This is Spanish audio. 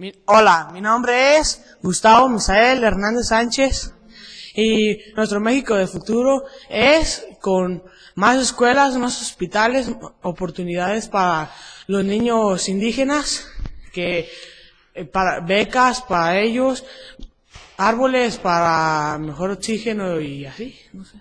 Mi- hola, mi nombre es Gustavo Misael Hernández Sánchez y nuestro México de futuro es con más escuelas, más hospitales, oportunidades para los niños indígenas, que eh, para becas para ellos, árboles para mejor oxígeno y así, no sé.